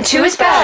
and two is bad.